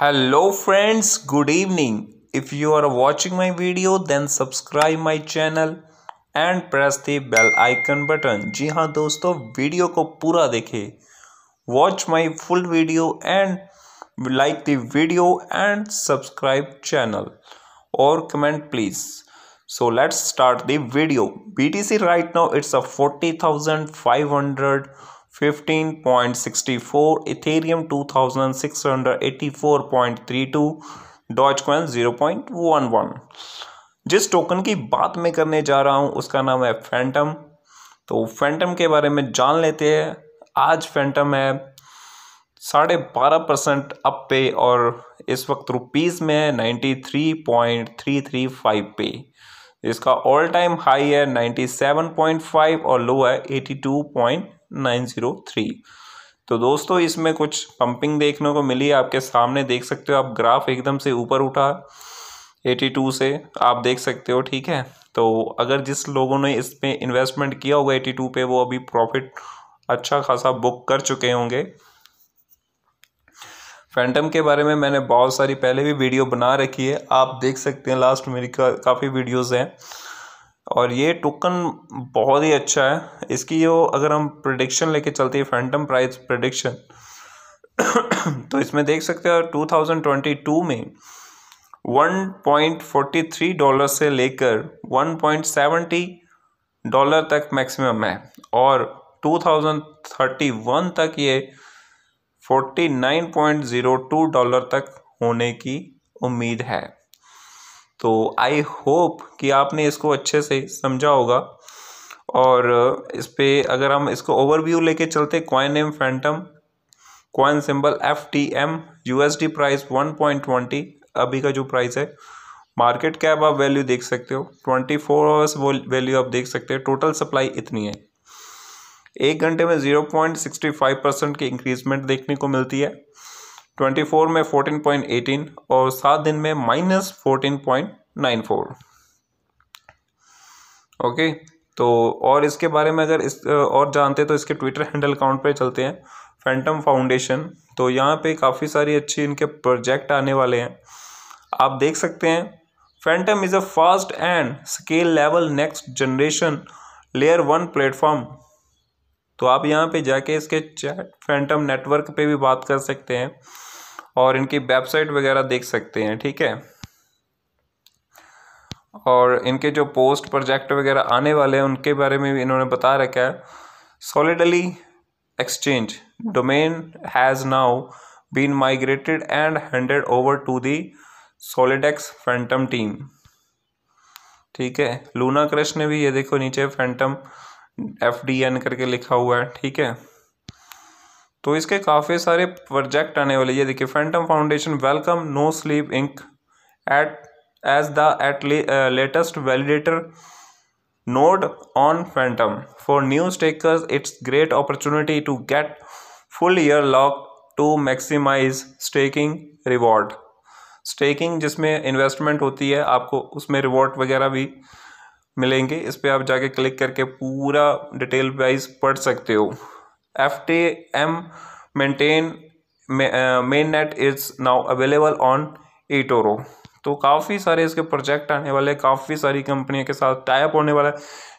hello friends good evening if you are watching my video then subscribe my channel and press the bell icon button जी हाँ दोस्तों video को पूरा देखें watch my full video and like the video and subscribe channel or comment please so let's start the video btc right now it's a 40500 15.64 ethereum 2684.32 Dogecoin 0.11 जिस token की बात मैं करने जा रहा हूँ, उसका नाम है फैंटम तो फैंटम के बारे में जान लेते हैं। आज फैंटम है, साढ़े बारह परसेंट अप पे और इस वक्त रुपीज़ में है ninety three point three three five पे। इसका ऑल टाइम हाई है नाइन्टी सेवन पॉइंट फाइव और लो है eighty two point nine zero three. तो दोस्तों इसमें कुछ पंपिंग देखने को मिली आपके सामने देख सकते हो आप ग्राफ एकदम से ऊपर उठा 82 से आप देख सकते हो ठीक है? तो अगर जिस लोगों ने इसमें इन्वेस्टमेंट किया होगा 82 पे वो अभी प्रॉफिट अच्छा खासा बुक कर चुके होंगे। फैंटम के बारे में मैंने बहुत सारी पहले भी वीडियो बना रखी है। आप देख सकते हैं लास्ट मेरी का, काफ़ी वीडियोज़ हैं। और ये टोकन बहुत ही अच्छा है। इसकी जो अगर हम प्रोडिक्शन लेके चलते हैं फैंटम प्राइस प्रडिक्शन तो इसमें देख सकते हो 2022 में 1.43 डॉलर से लेकर 1.70 डॉलर तक मैक्सिमम है। और 2031 तक ये 49.02 डॉलर तक होने की उम्मीद है। तो आई होप कि आपने इसको अच्छे से समझा होगा। और इस पर अगर हम इसको ओवरव्यू लेके चलते coin name Phantom coin symbol F T M U S D price one point twenty अभी का जो प्राइस है मार्केट कैप आप वैल्यू देख सकते हो ट्वेंटी फोर आवर्स वो वैल्यू आप देख सकते हो टोटल सप्लाई इतनी है। एक घंटे में zero point sixty five percent की इंक्रीजमेंट देखने को मिलती है। ट्वेंटी फोर में फोर्टीन पॉइंट एटीन और सात दिन में minus fourteen point nine four. Okay तो और इसके बारे में अगर इस, और जानते तो इसके ट्विटर हैंडल अकाउंट पे चलते हैं फैंटम फाउंडेशन तो यहाँ पे काफ़ी सारी अच्छी इनके प्रोजेक्ट आने वाले हैं। आप देख सकते हैं Phantom is a fast and scale level next generation layer one platform तो आप यहाँ पे जाके इसके चैट फैंटम नेटवर्क पे भी बात कर सकते हैं और इनकी वेबसाइट वगैरह देख सकते हैं, ठीक है? और इनके जो पोस्ट प्रोजेक्ट वगैरह आने वाले हैं, उनके बारे में भी इन्होंने बता रखा है। Solidly exchange domain has now been migrated and handed over to the Solidex Phantom team, ठीक है? लूना क्रश ने भी ये देखो नीचे फैंटम एफ़ डी एन करके लिखा हुआ है, ठीक है? तो इसके काफ़ी सारे प्रोजेक्ट आने वाले ये देखिए Phantom foundation welcome no sleep inc at age the at latest validator node on Phantom for new stakers it's great opportunity to get full year lock to maximize staking reward staking जिसमें investment होती है, आपको उसमें reward वगैरह भी मिलेंगे। इस पर आप जाके क्लिक करके पूरा डिटेल वाइज पढ़ सकते हो। F T M maintain main net is now available on eToro तो काफ़ी सारे इसके प्रोजेक्ट आने वाले काफ़ी सारी कंपनियों के साथ टाइप होने वाला है,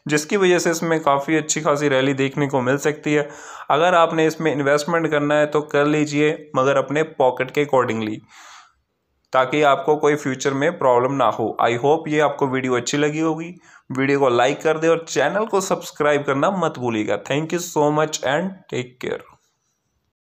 जिसकी वजह से इसमें काफ़ी अच्छी खासी रैली देखने को मिल सकती है। अगर आपने इसमें इन्वेस्टमेंट करना है तो कर लीजिए, मगर अपने पॉकेट के अकॉर्डिंगली ताकि आपको कोई फ्यूचर में प्रॉब्लम ना हो। आई होप ये आपको वीडियो अच्छी लगी होगी। वीडियो को लाइक कर दे और चैनल को सब्सक्राइब करना मत भूलिएगा। Thank you so much and take care